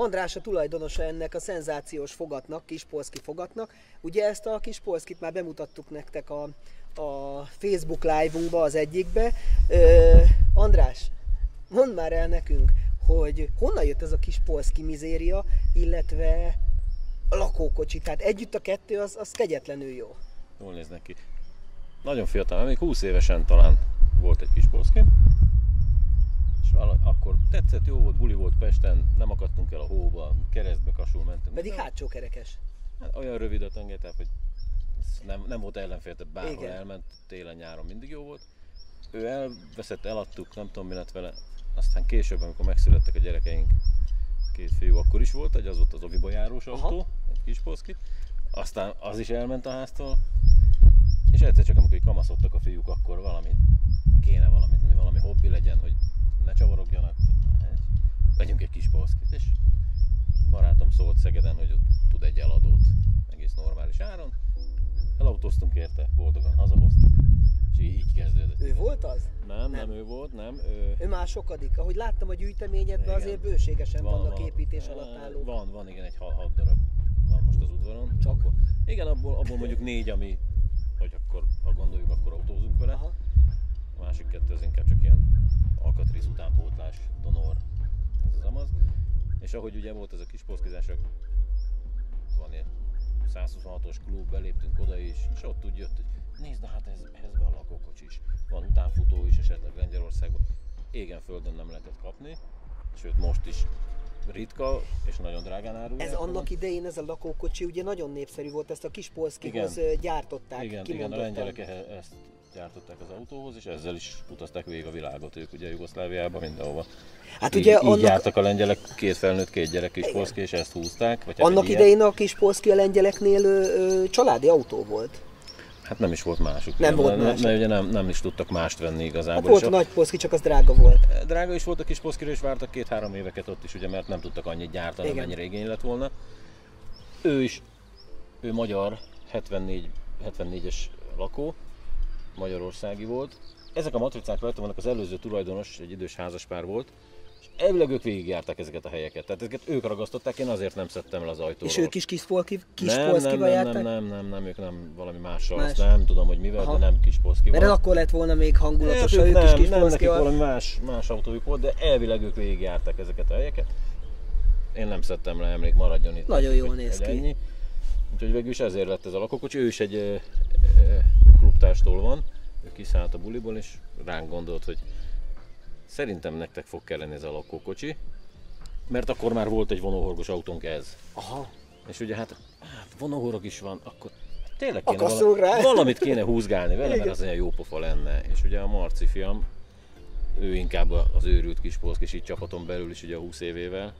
András a tulajdonosa ennek a szenzációs fogatnak, Kispolszki fogatnak. Ugye ezt a Kispolszkit már bemutattuk nektek a, a Facebook live-unkba, az egyikbe. Ö, András, mondd már el nekünk, hogy honnan jött ez a Kispolszki mizéria, illetve a lakókocsi. Tehát együtt a kettő az, az kegyetlenül jó. Jól néznek ki. Nagyon fiatal, még 20 évesen talán volt egy kis polszki. És akkor tetszett, jó volt, buli volt Pesten, nem akadtunk el a hóba, keresztbe kasul mentünk. Pedig De- hátsó kerekes. Hát olyan rövid a tengely, hogy nem, nem volt ellenfél, tehát bárhol Igen. elment, télen-nyáron mindig jó volt. Ő elveszett, eladtuk, nem tudom mi lett vele. Aztán később, amikor megszülettek a gyerekeink, két fiú, akkor is volt egy, az ott az oviba járós Aha. autó, egy kis poszki. Aztán az is elment a háztól. És egyszer csak, amikor kamaszodtak a fiúk, akkor valami kéne valamit, mi valami hobbi legyen, hogy ne csavarogjanak. Vegyünk egy kis poszkit. És barátom szólt Szegeden, hogy ott tud egy eladót egész normális áron. Elautóztunk érte, boldogan hazahoztuk, és így, kezdődött. Ő volt az? Nem, Nem. nem, ő volt, nem. Ő, Ő már sokadik. Ahogy láttam a gyűjteményedben, Igen. azért bőségesen vannak építés Eh, alatt állók. Van, van, igen, egy hat, hat darab van most az udvaron. Csak? Akkor, igen, abból, abból mondjuk négy, ami, hogy akkor, ha gondoljuk, akkor autózunk vele. Aha. A másik kettő az inkább csak ilyen alkatrész utánpótlás, donor, ez az amaz. És ahogy ugye volt ez a kis poszkizás, van ilyen 126-os klub, beléptünk oda is, és ott úgy jött, hogy nézd, de hát ez, ez be a lakókocsi is. Van utánfutó is esetleg Lengyelországban. Égen földön nem lehetett kapni, sőt most is ritka és nagyon drágán árulják. Ez annak idején ez a lakókocsi ugye nagyon népszerű volt, ezt a kis polszkihoz gyártották, igen, igen, a lengyelek ezt gyártották az autóhoz, és ezzel is utazták végig a világot ők ugye Jugoszláviába, mindenhova. Hát ugye így annak, jártak a lengyelek, két felnőtt, két gyerek is polszki, és ezt húzták. Vagy hát annak ilyet. idején a kis polszki a lengyeleknél ö, ö, családi autó volt. Hát nem is volt másuk. Nem volt mert, másuk. Mert ugye nem, nem is tudtak mást venni Hát igazából. volt és a nagy polszki, csak az drága volt. Drága is volt a kis poszkira, és vártak két-három éveket ott is, ugye, mert nem tudtak annyit gyártani, Igen. mennyire igény lett volna. Ő is, ő magyar, 74, 74-es lakó, magyarországi volt. Ezek a matricák rajta vannak, az előző tulajdonos egy idős házaspár volt, és elvileg ők végigjárták ezeket a helyeket. Tehát ezeket ők ragasztották, én azért nem szedtem el az ajtóról. És ők is kis, polki, kis nem, nem, nem, jártak? nem, nem, nem, nem, ők nem valami mással, Más. Azt nem tudom, hogy mivel, Aha. de nem kis poszkival. Mert ez akkor lett volna még hangulatos, ha ők ők is nem, kis nem, nekik valami más, más autójuk volt, de elvileg ők végigjárták ezeket a helyeket. Én nem szedtem le, emlék, maradjon itt. Nagyon jól néz ki. Ennyi. Úgyhogy végül is ezért lett ez a lakókocsi. Ő is egy klubtárstól van. Ő kiszállt a buliból, és ránk gondolt, hogy szerintem nektek fog kelleni ez a lakókocsi. Mert akkor már volt egy vonóhorgos autónk ez. Aha. És ugye hát, hát vonóhorog is van, akkor tényleg kéne Akasszunk rá. valamit kéne húzgálni vele, mert az olyan jó pofa lenne. És ugye a Marci fiam, ő inkább az őrült kis polszk, és így csapaton belül is ugye a 20 évével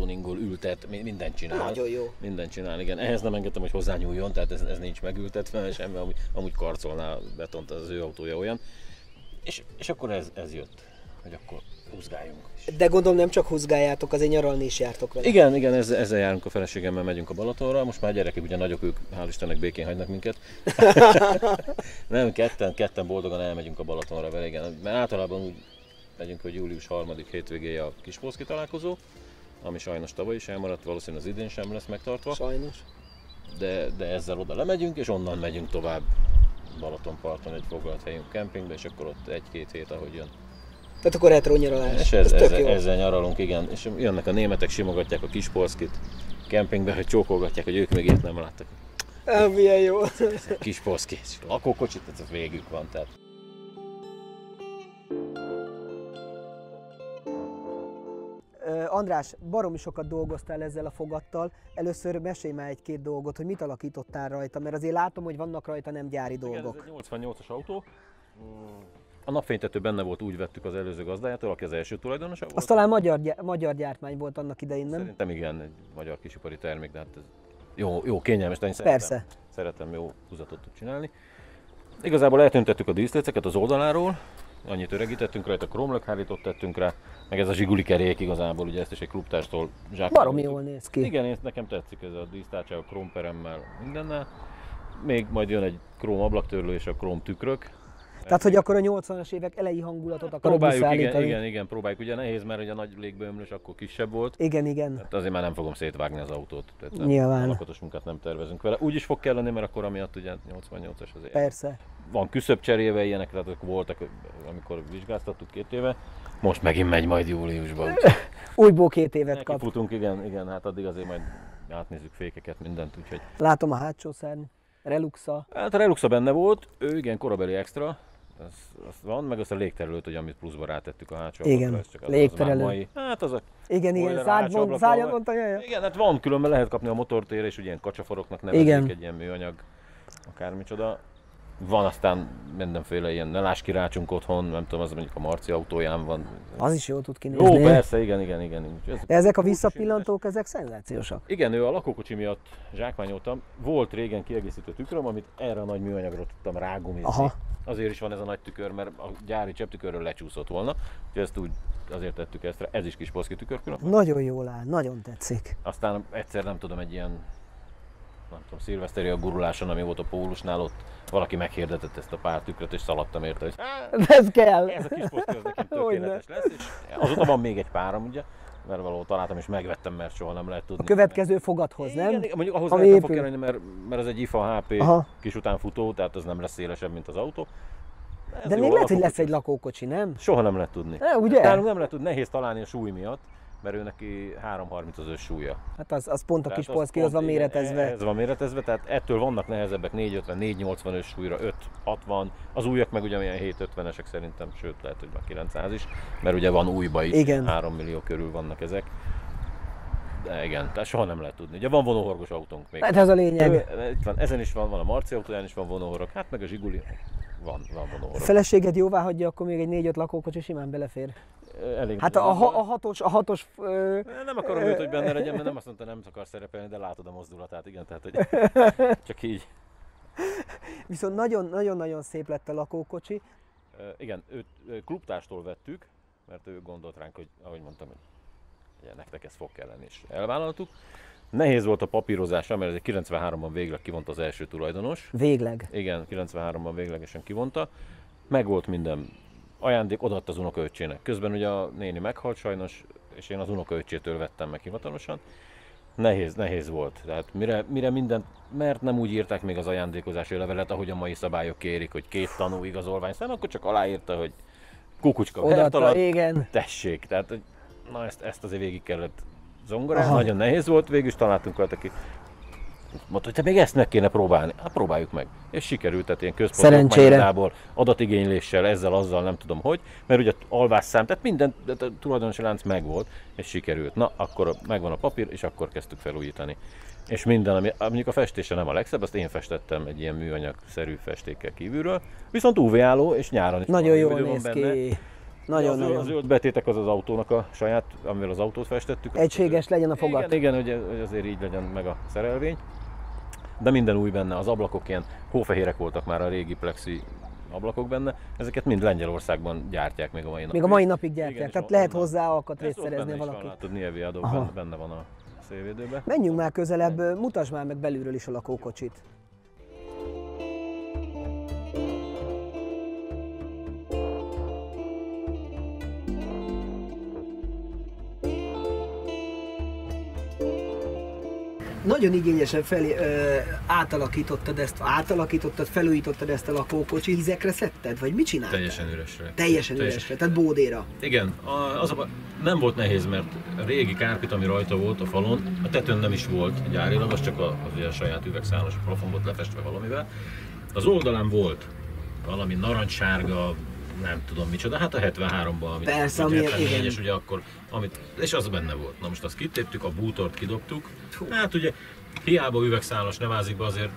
tuningol ültet, mi- mindent csinál. Nagyon jó. Mindent csinál, igen. Ehhez nem engedtem, hogy hozzányúljon, tehát ez, ez nincs megültetve, semmi, amúgy, amúgy karcolná betont, az ő autója olyan. És, és akkor ez, ez jött, hogy akkor húzgáljunk. És De gondolom nem csak húzgáljátok, azért nyaralni is jártok vele. igen, igen, ezzel, ezzel járunk a feleségemmel, megyünk a Balatonra. Most már gyerekek ugye nagyok, ők hál' Istennek békén hagynak minket. Nem, ketten, ketten boldogan elmegyünk a Balatonra vele, igen. Mert általában úgy megyünk, hogy július 3. hétvégéje a Kispolszki találkozó, ami sajnos tavaly is elmaradt, valószínűleg az idén sem lesz megtartva, Sajnos. de, de ezzel oda lemegyünk, és onnan megyünk tovább Balatonparton egy foglalt helyünk kempingbe, és akkor ott egy-két hét, ahogy jön. Tehát akkor retro nyaralás. És ez, ez, ezzel, jó. ezzel nyaralunk, igen. És jönnek a németek, simogatják a kispolszkit kempingbe, hogy csókolgatják, hogy ők még ilyet nem láttak. Á, milyen jó. Kispolszki, lakókocsit, a végük van. Tehát. András, baromi sokat dolgoztál ezzel a fogattal. Először mesélj már egy-két dolgot, hogy mit alakítottál rajta, mert azért látom, hogy vannak rajta nem gyári Igen, ez dolgok. egy 88-as autó. A napfénytető benne volt, úgy vettük az előző gazdájától, aki az első tulajdonosa volt. Az talán magyar, gyá- magyar gyártmány volt annak idején, nem? Szerintem igen, egy magyar kisipari termék, de hát ez jó, jó kényelmes, de én szeretem, Persze. szeretem jó húzatot tud csinálni. Igazából eltüntettük a díszléceket az oldaláról, annyit öregítettünk rajta, kromlökhárítót tettünk rá, meg ez a zsiguli kerék igazából, ugye ezt is egy klubtárstól zsákmányoltuk. Baromi jól néz ki. Igen, én, nekem tetszik ez a dísztárcsa a kromperemmel, mindennel. Még majd jön egy króm ablaktörlő és a króm tükrök. Tehát, hogy akkor a 80-as évek elejé hangulatot akarod Próbáljuk, igen, igen, igen, próbáljuk. Ugye nehéz, mert ugye a nagy légbőmlős akkor kisebb volt. igen, igen. Hát azért már nem fogom szétvágni az autót. Tehát nem, Nyilván. Alakatos munkát nem tervezünk vele. Úgy is fog kelleni, mert akkor amiatt ugye 88-as azért. Persze. Van küszöbb cseréve ilyenek, tehát voltak, amikor vizsgáztattuk két éve. Most megint megy majd júliusban. Újból két évet kap. Kifutunk, igen, igen, hát addig azért majd átnézzük fékeket, mindent, úgyhogy. Látom a hátsó szárny. Reluxa. Hát a Reluxa benne volt, ő igen, korabeli extra, az, az van, meg azt a légterelőt, hogy amit pluszba rátettük a hátsó Igen, ablakra, ez csak az, légterelő. Az mai, hát az a Igen, igen, jaj, jaj. Igen, hát van, különben lehet kapni a motortérre, és ugye ilyen kacsaforoknak nevezik, Igen. egy ilyen műanyag, akármicsoda. Van aztán mindenféle ilyen neláskirácsunk otthon, nem tudom, az mondjuk a Marci autóján van. Az is jól tud kinézni. Jó, persze, igen, igen, igen. Ez- De ezek a visszapillantók, ezek szenzációsak. Igen, ő a lakókocsi miatt zsákmányoltam. Volt régen kiegészítő tükröm, amit erre a nagy műanyagra tudtam rágumizni. Aha. Azért is van ez a nagy tükör, mert a gyári csepptükörről lecsúszott volna. Úgyhogy ezt úgy azért tettük ezt rá. Ez is kis poszki tükörkülön. Nagyon jól áll, nagyon tetszik. Aztán egyszer nem tudom, egy ilyen nem tudom, szilveszteri a guruláson, ami volt a Pólusnál, ott valaki meghirdetett ezt a pár tükröt, és szaladtam érte, hogy "Á, Ez kell. ez a kis poszki az nekem tökéletes lesz. És azóta van még egy páram, ugye, mert valahol találtam és megvettem, mert soha nem lehet tudni. A következő fogadhoz, nem? Igen, mondjuk ahhoz nem fog kelleni, mert, mert ez egy IFA HP Aha. kis utánfutó, tehát az nem lesz szélesebb, mint az autó. Ez De jó, még lehet, hogy lesz egy lakókocsi, nem? Soha nem lehet tudni. Ne, ugye? Nálunk nem lehet tudni, nehéz találni a súly miatt, mert ő neki 330 az összsúlya. Hát az, az pont a Tehát kis az polszkihoz van méretezve. Ez van méretezve, tehát ettől vannak nehezebbek 450, 480 ös súlyra, 560. Az újak meg ugye olyan 750-esek szerintem, sőt lehet, hogy már 900 is, mert ugye van újba is, Igen. 3 millió körül vannak ezek. De igen, tehát soha nem lehet tudni. Ugye van vonóhorgos autónk még. Hát ez a lényeg. Ő, itt van, ezen is van, van a Marci autóján is van vonóhorog, hát meg a Zsiguli, van, van A vonóhorog. feleséged jóvá hagyja, akkor még egy négy-öt lakókocsi simán belefér. Elég Hát a, a, ha- a hatos, a hatos ö, Nem akarom őt, hogy benne legyen, mert nem azt mondta, nem akar szerepelni, de látod a mozdulatát, igen, tehát hogy csak így. viszont nagyon-nagyon-nagyon szép lett a lakókocsi. Ö, igen, őt ö, klubtárstól vettük, mert ő gondolt ránk, hogy ahogy mondtam, hogy ugye, nektek ez fog kelleni, és elvállaltuk. Nehéz volt a papírozása, mert ez egy 93-ban végleg kivonta az első tulajdonos. Végleg. Igen, 93-ban véglegesen kivonta. Meg volt minden ajándék, odaadta az unokaöccsének. Közben ugye a néni meghalt sajnos, és én az unokaöccsétől vettem meg hivatalosan. Nehéz, nehéz volt. Tehát mire, mire mindent, mert nem úgy írták még az ajándékozási levelet, ahogy a mai szabályok kérik, hogy két tanú igazolvány, szóval akkor csak aláírta, hogy kukucska Odaadta, igen. tessék. Tehát, hogy na ezt, ezt azért végig kellett zongorán, Aha. nagyon nehéz volt, végül is találtunk olyat, aki mondta, hogy te még ezt meg kéne próbálni. Hát próbáljuk meg. És sikerült, tehát ilyen központok adatigényléssel, ezzel, azzal, nem tudom hogy, mert ugye alvásszám, tehát minden tehát a tulajdonosi lánc megvolt, és sikerült. Na, akkor megvan a papír, és akkor kezdtük felújítani. És minden, ami mondjuk a festése nem a legszebb, azt én festettem egy ilyen műanyag-szerű festékkel kívülről, viszont UV-álló, és nyáron is Nagyon jól néz benne. Ki. A zöld- a zöld betétek az az autónak a saját, amivel az autót festettük. Egységes legyen a fogat. Igen, igen hogy, azért így legyen meg a szerelvény. De minden új benne, az ablakok ilyen hófehérek voltak már a régi plexi ablakok benne. Ezeket mind Lengyelországban gyártják még a mai napig. Még a mai napig gyártják, Igen, tehát lehet hozzá alkatrészt szerezni valaki. Látod, Nievi Adó Aha. benne, van a szélvédőbe. Menjünk már közelebb, mutasd már meg belülről is a lakókocsit. Nagyon igényesen felé, ö, átalakítottad ezt, átalakítottad, felújítottad ezt a lakókocsit, ízekre szedted, vagy mit csináltál? Teljesen üresre. Teljesen üresre, tehát bódéra. Igen, a- az a, nem volt nehéz, mert a régi kárpit, ami rajta volt a falon, a tetőn nem is volt gyárilag, az csak a, az a saját üvegszálas plafon volt lefestve valamivel. Az oldalán volt valami narancssárga, nem tudom micsoda, hát a 73-ban, amit Persze, a ami- 74-es, igen. ugye akkor, amit, és az benne volt. Na most azt kitéptük, a bútort kidobtuk, hát ugye hiába üvegszálas nevázikba azért,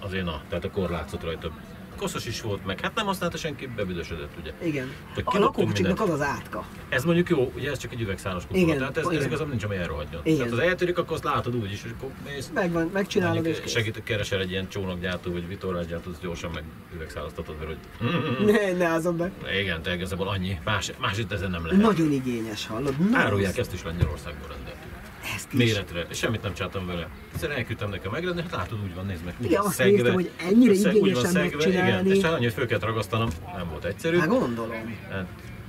azért na, tehát a korlátszott rajta. Koszos is volt meg, hát nem használta senki, bebüdösödött ugye. Igen. Hogy A lakókocsiknak az az átka. Ez mondjuk jó, ugye ez csak egy üvegszálas kupola, Igen, tehát ez, ez igen. igazából nincs, ami elrohadjon. Igen. Tehát az eltörik, akkor azt látod úgy is, hogy akkor mész, Megvan, megcsinálod és mondjuk kész. segít, keresel egy ilyen csónakgyártó vagy vitorlásgyártó, gyorsan meg üvegszálasztatod, mert hogy Ne, ne azon be. igen, te igazából annyi, más, más itt ezen nem lehet. Nagyon igényes, hallod? Árulják ezt is Lengyelországból rendeltük. Is. méretre, és semmit nem csináltam vele. Egyszerűen elküldtem nekem megrendelni, hát látod, úgy van, nézd meg. Igen, azt néztem, hogy ennyire szeg- úgy van igényesen szegve, megcsinálni. Igen, és annyi, hogy föl kellett ragasztanom, nem volt egyszerű. Hát gondolom. Hát,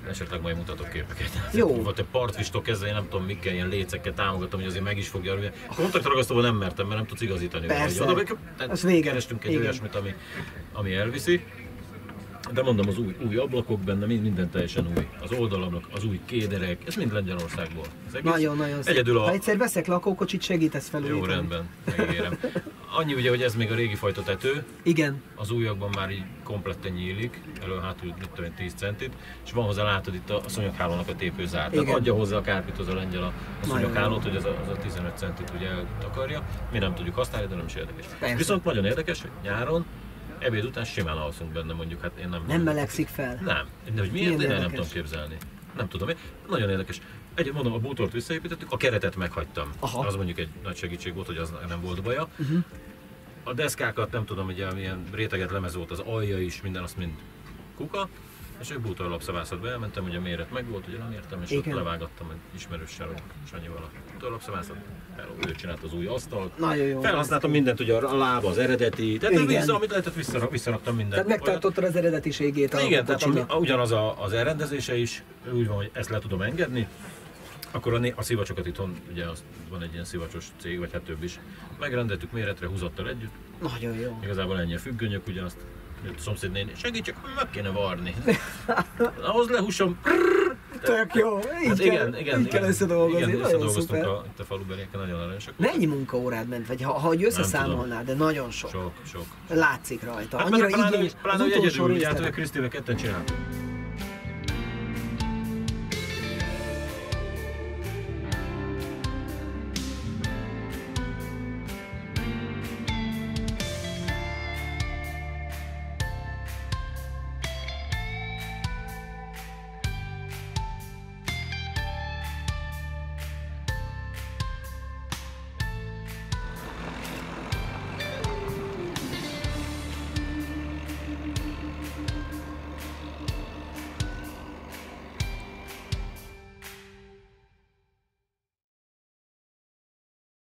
esetleg majd mutatok képeket. Jó. Volt egy partvistól kezdve, én nem tudom mikkel, ilyen lécekkel támogatom, hogy azért meg is fogja rúgni. Kontaktragasztóval nem mertem, mert nem tudsz igazítani. Persze. Oda, tehát Az vége. Kerestünk egy Igen. olyasmit, ami, ami elviszi. De mondom, az új, új ablakok benne, mind- minden teljesen új. Az oldalablak, az új kéderek, ez mind Lengyelországból. Nagyon-nagyon szép. Egyedül Ha a... egyszer veszek lakókocsit, segítesz Jó, felújítani. rendben, megígérem. Annyi ugye, hogy ez még a régi fajta tető, Igen. az újakban már így kompletten nyílik, elő hátul mit tudom én, 10 centit, és van hozzá látod itt a szonyaghálónak a tépőzár. Tehát adja hozzá a kárpithoz a lengyel a, a szonyaghálót, hogy az a, az a 15 centit ugye eltakarja. Mi nem tudjuk használni, de nem is érdekes. Persze. Viszont nagyon érdekes, hogy nyáron ebéd után simán alszunk benne mondjuk, hát én nem... Nem melegszik fel. Nem. De hogy miért, Milyen én nem tudom képzelni. Nem tudom. Nagyon érdekes. Egy, mondom, a bútort visszaépítettük, a keretet meghagytam. Aha. Az mondjuk egy nagy segítség volt, hogy az nem volt baja. Uh-huh. A deszkákat nem tudom, ugye milyen réteget lemez volt, az alja is, minden azt mind kuka. És egy bútor lapszavászatba elmentem, ugye a méret meg volt, ugye nem értem, és Igen. ott levágattam egy ismerőssel, Sanyival a bútor lapszavászat. Hello, ő csinált az új asztalt. Nagyon jó. Felhasználtam mindent, ugye a lába, az eredeti, tehát Igen. vissza, amit lehetett, visszarak, visszaraktam mindent. Tehát megtartottad az eredetiségét a Igen, tehát ami, ugyanaz a, az elrendezése is, úgy van, hogy ezt le tudom engedni, akkor a, a szivacsokat itthon, ugye az, van egy ilyen szivacsos cég, vagy hát több is, megrendeltük méretre, húzattal együtt, Nagyon jó. igazából ennyi a függönyök, ugye azt jött a szomszéd néni, segíts csak, meg kéne varni. Ahhoz lehúsom. Tök jó. Így Hát kell, igen, igen, így kell összedolgozni. igen, nagyon szuper. a, itt a falubelieken, nagyon aranyosak. Mennyi munkaórád ment? Vagy ha, ha hogy összeszámolnád, de nagyon sok. Sok, sok. Látszik rajta. Hát Annyira pláne, igényes. pláne, Az hogy utolsó egyedül, ugye hát Krisztivel ketten csináltuk.